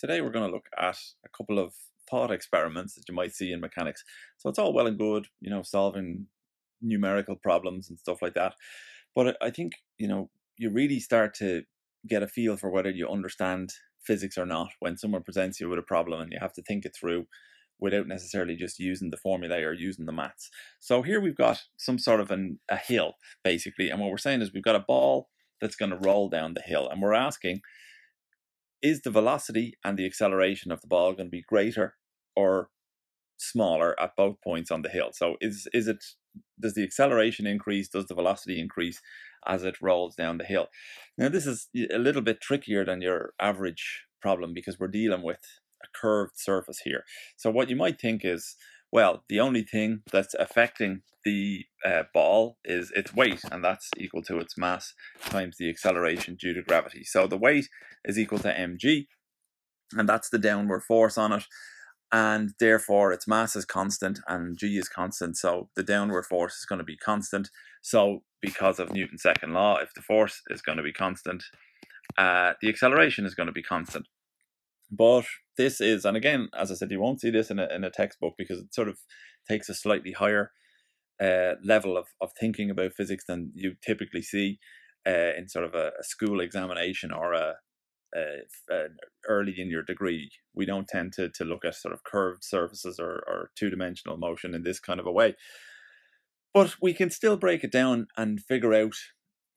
today we're going to look at a couple of thought experiments that you might see in mechanics. So it's all well and good, you know, solving numerical problems and stuff like that. But I think, you know, you really start to get a feel for whether you understand physics or not when someone presents you with a problem and you have to think it through without necessarily just using the formulae or using the maths. So here we've got some sort of an, a hill, basically. And what we're saying is we've got a ball that's going to roll down the hill. And we're asking, is the velocity and the acceleration of the ball going to be greater or smaller at both points on the hill? So is is it does the acceleration increase? Does the velocity increase as it rolls down the hill? Now this is a little bit trickier than your average problem because we're dealing with a curved surface here. So what you might think is, well, the only thing that's affecting the uh, ball is its weight, and that's equal to its mass times the acceleration due to gravity. So the weight is equal to mg, and that's the downward force on it. And therefore, its mass is constant and g is constant. So the downward force is going to be constant. So because of Newton's second law, if the force is going to be constant, uh, the acceleration is going to be constant. But this is, and again, as I said, you won't see this in a, in a textbook because it sort of takes a slightly higher uh, level of, of thinking about physics than you typically see uh, in sort of a, a, school examination or a, a, early in your degree. We don't tend to, to look at sort of curved surfaces or, or two dimensional motion in this kind of a way. But we can still break it down and figure out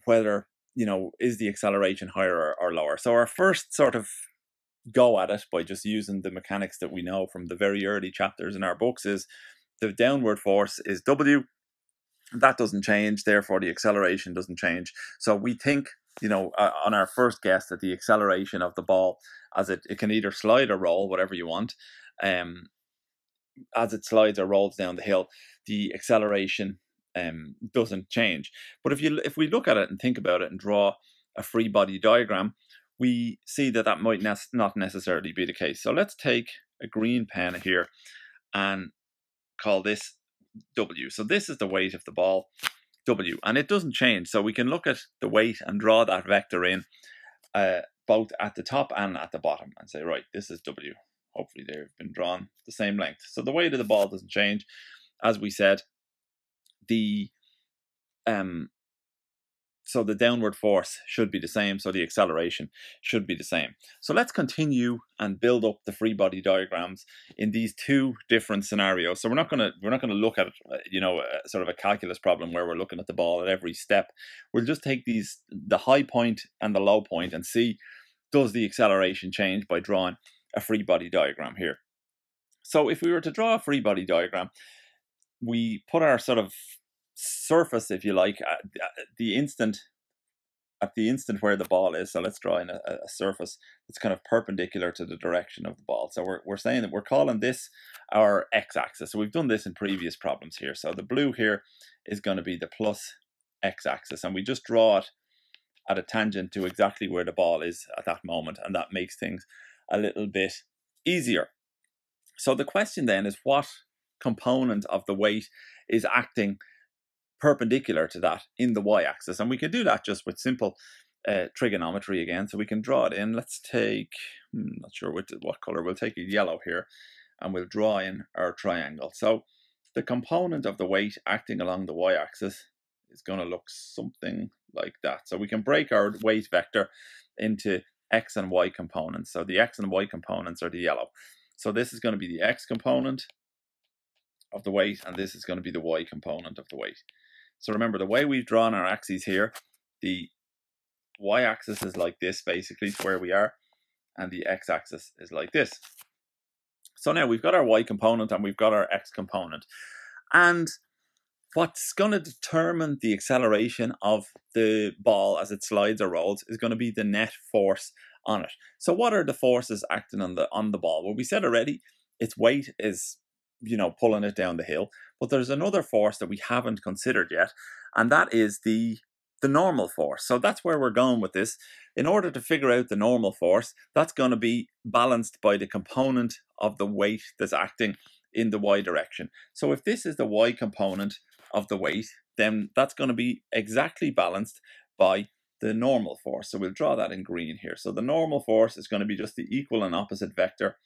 whether, you know, is the acceleration higher or, or lower. So our first sort of go at it by just using the mechanics that we know from the very early chapters in our books is the downward force is W. That doesn't change, therefore the acceleration doesn't change. So we think, you know, uh, on our first guess that the acceleration of the ball, as it, it can either slide or roll, whatever you want, um, as it slides or rolls down the hill, the acceleration um, doesn't change. But if you if we look at it and think about it and draw a free body diagram, we see that that might ne- not necessarily be the case. So let's take a green pen here and call this W. So this is the weight of the ball, W, and it doesn't change. So we can look at the weight and draw that vector in uh, both at the top and at the bottom and say, right, this is W. Hopefully they've been drawn the same length. So the weight of the ball doesn't change. As we said, the um, so the downward force should be the same, so the acceleration should be the same. So let's continue and build up the free body diagrams in these two different scenarios. So we're not gonna we're not gonna look at you know a, sort of a calculus problem where we're looking at the ball at every step. We'll just take these the high point and the low point and see does the acceleration change by drawing a free body diagram here. So if we were to draw a free body diagram, we put our sort of surface, if you like, uh, at uh, the instant at the instant where the ball is. So let's draw in a, a, surface that's kind of perpendicular to the direction of the ball. So we're, we're saying that we're calling this our x-axis. So we've done this in previous problems here. So the blue here is going to be the plus x-axis. And we just draw it at a tangent to exactly where the ball is at that moment. And that makes things a little bit easier. So the question then is what component of the weight is acting perpendicular to that in the y-axis. And we can do that just with simple uh, trigonometry again. So we can draw it in. Let's take, I'm hmm, not sure what, what color, we'll take a yellow here and we'll draw in our triangle. So the component of the weight acting along the y-axis is going to look something like that. So we can break our weight vector into x and y components. So the x and y components are the yellow. So this is going to be the x component of the weight, and this is going to be the y component of the weight. So remember, the way we've drawn our axes here, the y-axis is like this, basically, to where we are, and the x-axis is like this. So now we've got our y component and we've got our x component. And what's going to determine the acceleration of the ball as it slides or rolls is going to be the net force on it. So what are the forces acting on the on the ball? Well, we said already its weight is you know, pulling it down the hill. But there's another force that we haven't considered yet, and that is the the normal force. So that's where we're going with this. In order to figure out the normal force, that's going to be balanced by the component of the weight that's acting in the y direction. So if this is the y component of the weight, then that's going to be exactly balanced by the normal force. So we'll draw that in green here. So the normal force is going to be just the equal and opposite vector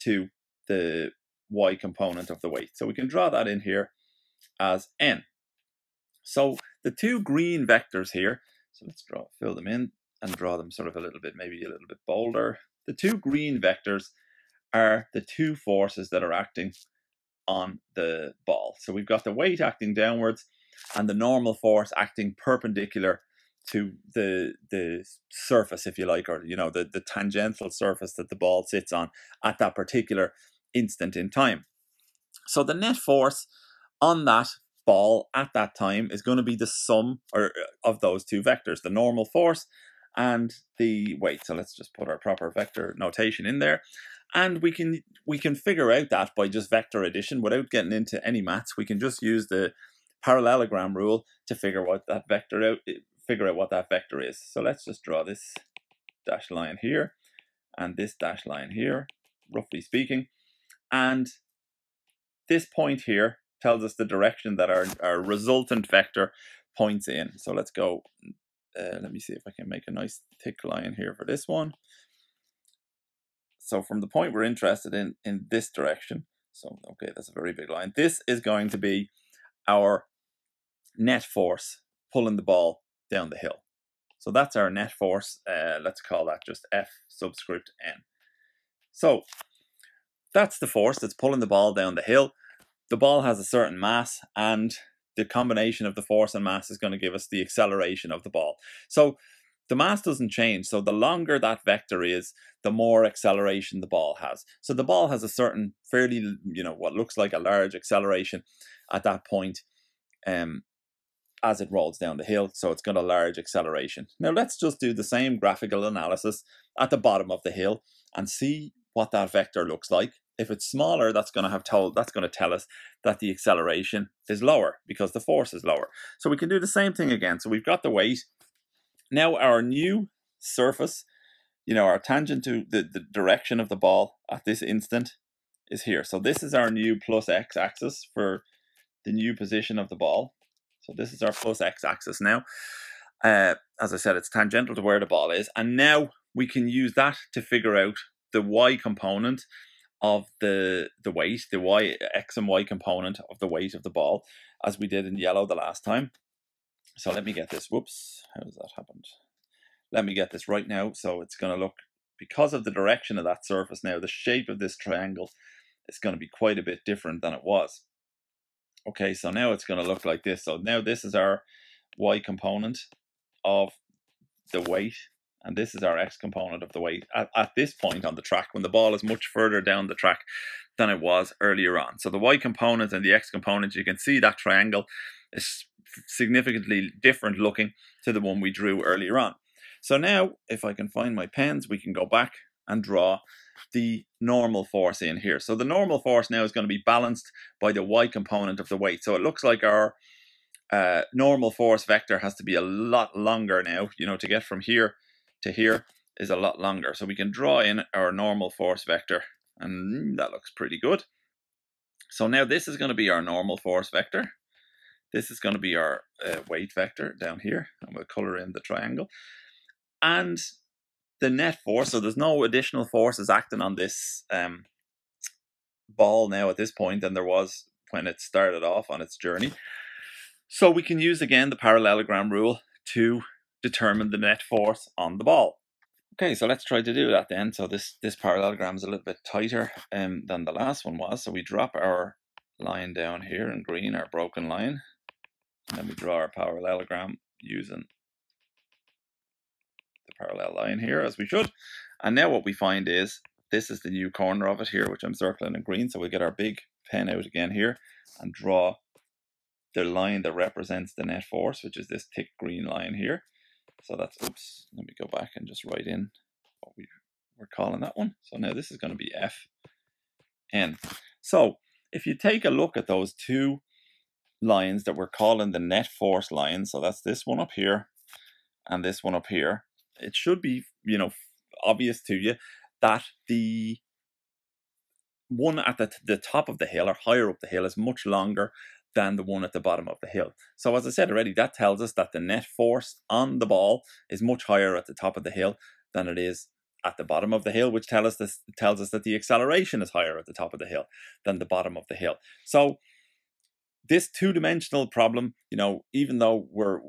to the y component of the weight. So we can draw that in here as n. So the two green vectors here, so let's draw, fill them in and draw them sort of a little bit, maybe a little bit bolder. The two green vectors are the two forces that are acting on the ball. So we've got the weight acting downwards and the normal force acting perpendicular to the the surface, if you like, or you know the the tangential surface that the ball sits on at that particular instant in time. So the net force on that ball at that time is going to be the sum or uh, of those two vectors, the normal force and the weight. So let's just put our proper vector notation in there. And we can we can figure out that by just vector addition without getting into any maths. We can just use the parallelogram rule to figure what that vector out figure out what that vector is. So let's just draw this dashed line here and this dashed line here, roughly speaking. And this point here tells us the direction that our, our resultant vector points in. So let's go, uh, let me see if I can make a nice thick line here for this one. So from the point we're interested in, in this direction, so okay, that's a very big line. This is going to be our net force pulling the ball down the hill. So that's our net force. Uh, let's call that just F subscript N. So that's the force that's pulling the ball down the hill. The ball has a certain mass and the combination of the force and mass is going to give us the acceleration of the ball. So the mass doesn't change. So the longer that vector is, the more acceleration the ball has. So the ball has a certain fairly, you know, what looks like a large acceleration at that point. Um, as it rolls down the hill, so it's got a large acceleration. Now let's just do the same graphical analysis at the bottom of the hill and see what that vector looks like. If it's smaller, that's going to have told that's going to tell us that the acceleration is lower because the force is lower. So we can do the same thing again. So we've got the weight. Now our new surface, you know, our tangent to the, the direction of the ball at this instant is here. So this is our new plus x axis for the new position of the ball. So this is our plus x-axis now. Uh, as I said, it's tangential to where the ball is. And now we can use that to figure out the y component of the the weight, the y x and y component of the weight of the ball, as we did in yellow the last time. So let me get this. Whoops, how has that happened? Let me get this right now. So it's going to look, because of the direction of that surface now, the shape of this triangle is going to be quite a bit different than it was. Okay, so now it's going to look like this. So now this is our y component of the weight, and this is our x component of the weight at, at this point on the track when the ball is much further down the track than it was earlier on. So the y component and the x component, you can see that triangle is significantly different looking to the one we drew earlier on. So now, if I can find my pens, we can go back and draw the normal force in here. So the normal force now is going to be balanced by the y component of the weight. So it looks like our uh, normal force vector has to be a lot longer now. You know, to get from here to here is a lot longer. So we can draw in our normal force vector and that looks pretty good. So now this is going to be our normal force vector. This is going to be our uh, weight vector down here and we'll color in the triangle. And the net force, so there's no additional forces acting on this um, ball now at this point than there was when it started off on its journey. So we can use again the parallelogram rule to determine the net force on the ball. Okay, so let's try to do that then. So this, this parallelogram is a little bit tighter um, than the last one was. So we drop our line down here in green, our broken line. And then we draw our parallelogram using the parallel line here as we should. And now what we find is this is the new corner of it here, which I'm circling in green. So we get our big pen out again here and draw the line that represents the net force, which is this thick green line here. So that's, oops, let me go back and just write in what we were calling that one. So now this is going to be F N. So if you take a look at those two lines that we're calling the net force line, so that's this one up here and this one up here, it should be, you know, obvious to you that the one at the, the top of the hill or higher up the hill is much longer than the one at the bottom of the hill. So as I said already, that tells us that the net force on the ball is much higher at the top of the hill than it is at the bottom of the hill, which tell us this tells us that the acceleration is higher at the top of the hill than the bottom of the hill. So this two-dimensional problem, you know, even though we're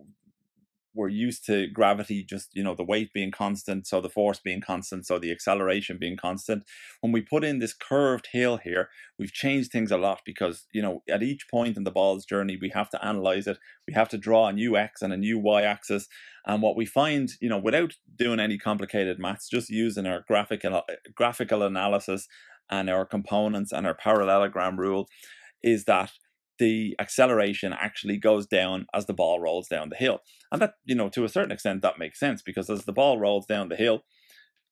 we're used to gravity just you know the weight being constant so the force being constant so the acceleration being constant. When we put in this curved hill here we've changed things a lot because you know at each point in the ball's journey we have to analyze it. We have to draw a new x and a new y axis. And what we find you know without doing any complicated maths just using our graphical graphical analysis and our components and our parallelogram rule is that the acceleration actually goes down as the ball rolls down the hill. And that, you know, to a certain extent, that makes sense because as the ball rolls down the hill,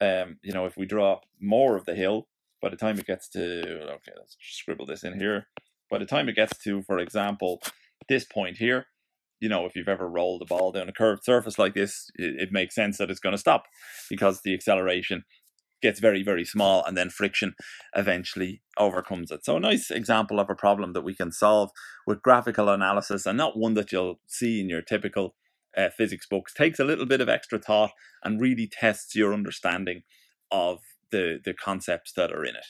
um, you know, if we draw more of the hill, by the time it gets to, okay, let's scribble this in here. By the time it gets to, for example, this point here, you know, if you've ever rolled a ball down a curved surface like this, it, it makes sense that it's going to stop because the acceleration gets very, very small and then friction eventually overcomes it. So a nice example of a problem that we can solve with graphical analysis and not one that you'll see in your typical uh, physics books. Takes a little bit of extra thought and really tests your understanding of the, the concepts that are in it.